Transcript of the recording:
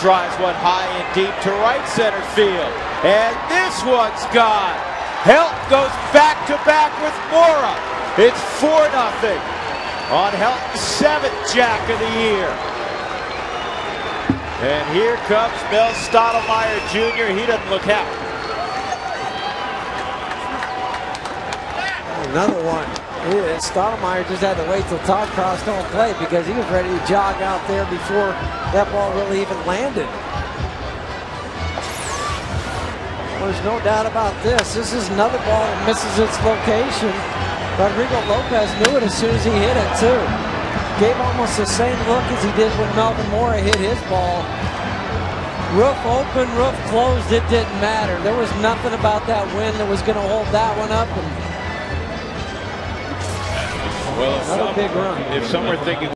drives one high and deep to right center field. And this one's gone. Helton goes back to back with Mora. It's 4 0 on Helton's seventh jack of the year. And here comes Mel Stottlemyre Jr. He doesn't look happy. Another one. Stottlemyre just had to wait till Todd Cross don't play because he was ready to jog out there before that ball really even landed. There's no doubt about this. This is another ball that misses its location. Rodrigo Lopez knew it as soon as he hit it, too. Gave almost the same look as he did when Melvin Mora hit his ball. Roof open, roof closed, it didn't matter. There was nothing about that wind that was going to hold that one up. And well, another some, big run. If some were thinking